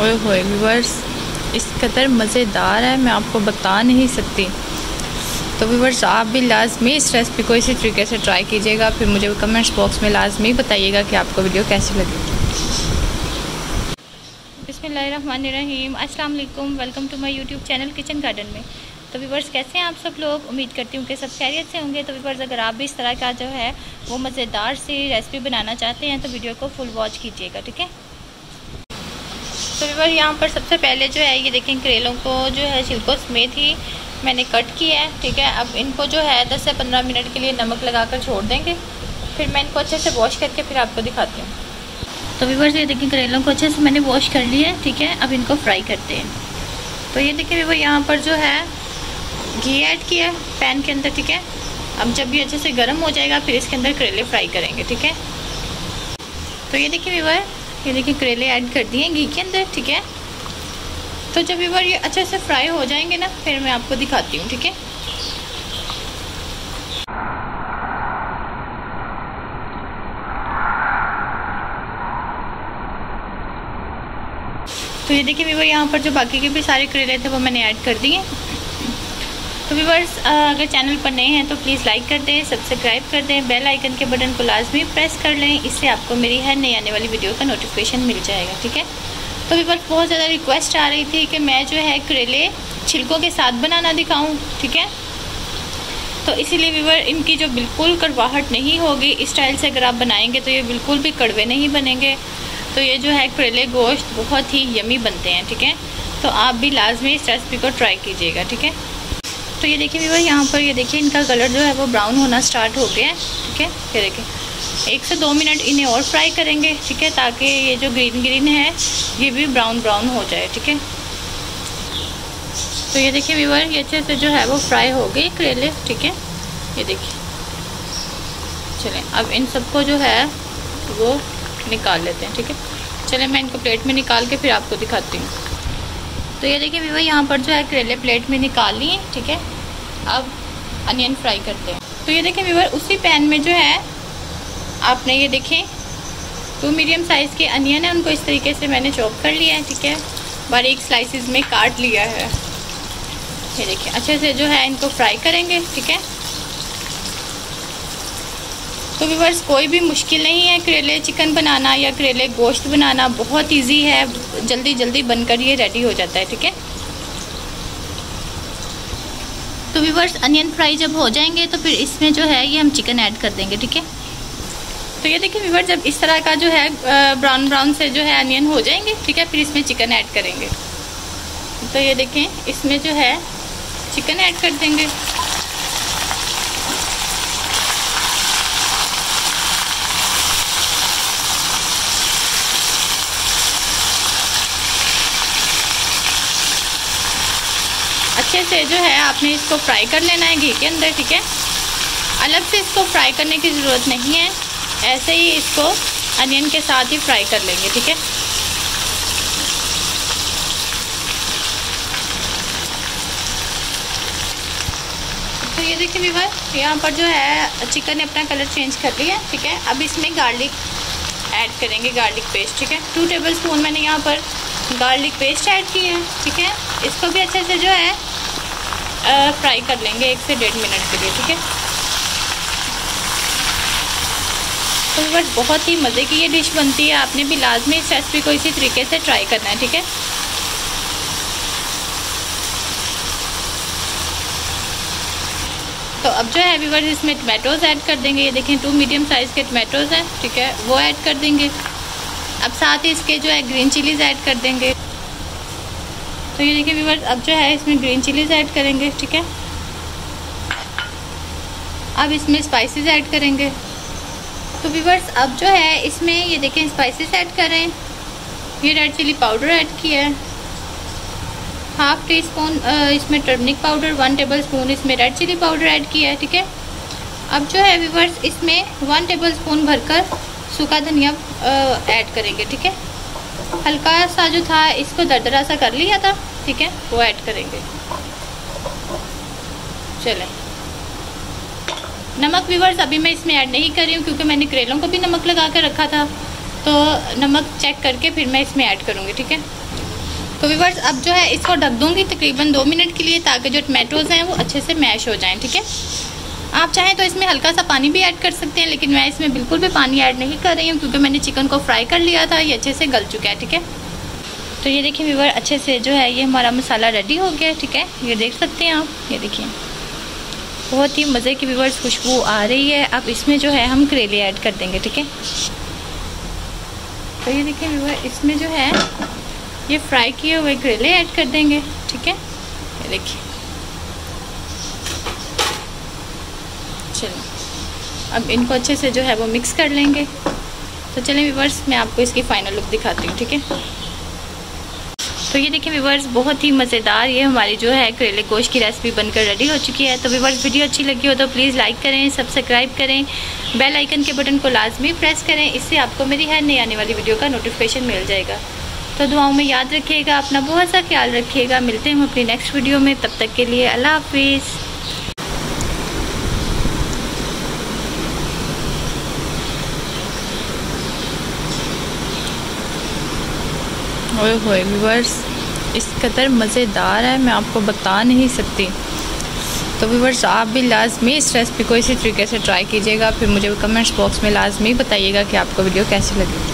ओए होए व्यूवर्स इस कदर मज़ेदार है, मैं आपको बता नहीं सकती। तो व्यूवर्स आप भी लाजमी इस रेसिपी को इसी तरीके से ट्राई कीजिएगा, फिर मुझे कमेंट्स बॉक्स में लाजमी बताइएगा कि आपको वीडियो कैसी लगी। बिसमीम अस्सलाम welcome to my YouTube channel kitchen garden में। तो व्यूवर्स कैसे हैं आप सब लोग? उम्मीद करती हूँ कि सब खैरियत से होंगे। तो व्यूवर्स अगर आप भी इस तरह का जो है, वो मज़ेदार सी रेसिपी बनाना चाहते हैं तो वीडियो को फुल वॉच कीजिएगा, ठीक है? तो वीवर यहाँ पर सबसे पहले जो है, ये देखें करेलों को जो है छिलको समेत ही मैंने कट किया है, ठीक है? अब इनको जो है 10 से 15 मिनट के लिए नमक लगा कर छोड़ देंगे। फिर मैं इनको अच्छे से वॉश करके फिर आपको दिखाती हूँ। तो वीवर ये देखें करेलों को अच्छे से मैंने वॉश कर लिया है, ठीक है? अब इनको फ्राई करते हैं। तो ये देखें वीवर यहाँ पर जो है, घी ऐड किया पैन के अंदर, ठीक है? अब जब ये अच्छे से गर्म हो जाएगा, फिर इसके अंदर करेले फ्राई करेंगे, ठीक है? तो ये देखिए वीवर ये देखिए करेले ऐड कर दिए घी के अंदर, ठीक है? तो जब एक बार ये अच्छे से फ्राई हो जाएँगे ना, फिर मैं आपको दिखाती हूँ, ठीक है? तो ये देखिए वीवर यहाँ पर जो बाकी के भी सारे करेले थे, वो मैंने ऐड कर दिए। तो व्यूवर्स अगर चैनल पर नए हैं तो प्लीज़ लाइक कर दें सब्सक्राइब कर दें बेल आइकन के बटन को लाजमी प्रेस कर लें, इससे आपको मेरी हर नई आने वाली वीडियो का नोटिफिकेशन मिल जाएगा, ठीक है? तो व्यूवर्स बहुत ज़्यादा रिक्वेस्ट आ रही थी कि मैं जो है करेले छिलकों के साथ बनाना दिखाऊँ, ठीक है? तो इसीलिए व्यूवर इनकी जो बिल्कुल कड़वाहट नहीं होगी, इस स्टाइल से अगर आप बनाएँगे तो ये बिल्कुल भी कड़वे नहीं बनेंगे। तो ये जो है करेले गोश्त बहुत ही यमी बनते हैं, ठीक है? तो आप भी लाजमी इस रेसिपी को ट्राई कीजिएगा, ठीक है? तो ये देखिए वीवर यहाँ पर ये देखिए इनका कलर जो है वो ब्राउन होना स्टार्ट हो गया है, ठीक है? ये देखिए। एक से दो मिनट इन्हें और फ्राई करेंगे, ठीक है? ताकि ये जो ग्रीन ग्रीन है, ये भी ब्राउन ब्राउन हो जाए, ठीक है? तो ये देखिए वीवर ये अच्छे से जो है वो फ्राई हो गई करेले ठीक है? ये देखिए। चलें, अब इन सबको जो है वो निकाल लेते हैं, ठीक है? चलें, मैं इनको प्लेट में निकाल के फिर आपको दिखाती हूँ। तो ये देखिए वीवर यहाँ पर जो है करेले प्लेट में निकाल लिए ठीक है? अब अनियन फ्राई करते हैं। तो ये देखें व्यूवर, उसी पैन में जो है, आपने ये देखें टू मीडियम साइज़ के अनियन है, उनको इस तरीके से मैंने चॉप कर लिया है, ठीक है? बारीक स्लाइसिस में काट लिया है। ये देखिए अच्छे से जो है इनको फ्राई करेंगे, ठीक है? तो व्यूवर्स, कोई भी मुश्किल नहीं है करेले चिकन बनाना या करेले गोश्त बनाना, बहुत इजी है जल्दी जल्दी बनकर ये रेडी हो जाता है, ठीक है? तो व्यूवर्स अनियन फ्राई जब हो जाएँगे तो फिर इसमें जो है, ये हम चिकन ऐड कर देंगे, ठीक है? तो ये देखिए व्यूवर जब इस तरह का जो है ब्राउन ब्राउन से जो है अनियन हो जाएँगे, ठीक है? फिर इसमें चिकन ऐड करेंगे। तो ये देखें, इसमें जो है चिकन ऐड कर देंगे अच्छे से जो है आपने इसको फ्राई कर लेना है घी के अंदर, ठीक है? अलग से इसको फ्राई करने की ज़रूरत नहीं है। ऐसे ही इसको अनियन के साथ ही फ्राई कर लेंगे, ठीक है? तो ये देखिए वीवर यहाँ पर जो है चिकन ने अपना कलर चेंज कर लिया, ठीक है? अब इसमें गार्लिक ऐड करेंगे गार्लिक पेस्ट ठीक है? टू टेबल स्पून मैंने यहाँ पर गार्लिक पेस्ट ऐड की है, ठीक है? इसको भी अच्छे से जो है फ्राई कर लेंगे एक से डेढ़ मिनट के लिए, ठीक है? तो बट बहुत ही मज़े की ये डिश बनती है। आपने भी लाजमी इस रेसिपी को इसी तरीके से ट्राई करना है, ठीक है? तो अब जो है वीवर्स इसमें टमाटोज़ ऐड कर देंगे। ये देखें टू मीडियम साइज़ के टमाटोज़ हैं, ठीक है? वो ऐड कर देंगे। अब साथ ही इसके जो है ग्रीन चिलीज़ ऐड कर देंगे। तो ये देखिए वीवर्स अब जो है इसमें ग्रीन चिलीज ऐड करेंगे, ठीक है? अब इसमें स्पाइसेस ऐड करेंगे। तो वीवर्स अब जो है इसमें ये देखें स्पाइसेस ऐड करें ये रेड चिली पाउडर ऐड किया है। हाफ़ टी स्पून इसमें turmeric powder one tablespoon इसमें रेड चिली पाउडर ऐड किया है, ठीक है? अब जो है वीवर्स इसमें वन टेबल स्पून भरकर सूखा धनिया ऐड करेंगे, ठीक है? हल्का सा जो था, इसको दरदरा सा कर लिया था, ठीक है? वो ऐड करेंगे। चलें। नमक व्यूवर्स अभी मैं इसमें ऐड नहीं कर रही हूँ, क्योंकि मैंने करेलों को भी नमक लगा कर रखा था। तो नमक चेक करके फिर मैं इसमें ऐड करूँगी, ठीक है? तो वीवर्स अब जो है, इसको ढक दूँगी तकरीबन दो मिनट के लिए, ताकि जो टमाटोज़ हैं, वो अच्छे से मैश हो जाएँ, ठीक है? आप चाहें तो इसमें हल्का सा पानी भी ऐड कर सकते हैं, लेकिन मैं इसमें बिल्कुल भी पानी ऐड नहीं कर रही हूँ, क्योंकि मैंने चिकन को फ्राई कर लिया था, ये अच्छे से गल चुका है, ठीक है? तो ये देखिए वीवर अच्छे से जो है ये हमारा मसाला रेडी हो गया, ठीक है? ये देख सकते हैं आप, ये देखिए। बहुत ही मज़े की वीवर्स खुशबू आ रही है, अब इसमें जो है हम करेले ऐड कर देंगे, ठीक है? तो ये देखिए वीवर इसमें जो है ये फ्राई किए हुए करेले ऐड कर देंगे, ठीक है? ये देखिए। चलो। अब इनको अच्छे से जो है वो मिक्स कर लेंगे। तो चलें वीवर्स मैं आपको इसकी फ़ाइनल लुक दिखाती हूँ, ठीक है? तो ये देखिए वीवर्स बहुत ही मज़ेदार ये हमारी जो है करेले गोश्त की रेसिपी बनकर रेडी हो चुकी है। तो वीवर्स वीडियो अच्छी लगी हो तो प्लीज़ लाइक करें सब्सक्राइब करें बेल आइकन के बटन को लाजमी प्रेस करें। इससे आपको मेरी हर नई आने वाली वीडियो का नोटिफिकेशन मिल जाएगा। तो दुआओं में याद रखिएगा, अपना बहुत सा ख्याल रखिएगा। मिलते हैं अपनी नेक्स्ट वीडियो में। तब तक के लिए अल्लाह हाफिज़। ओए होए व्यूवर्स इस कदर मज़ेदार है, मैं आपको बता नहीं सकती। तो व्यूवर्स आप भी लाजमी इस रेसिपी को इसी तरीके से ट्राई कीजिएगा, फिर मुझे कमेंट्स बॉक्स में लाजमी बताइएगा कि आपको वीडियो कैसी लगी।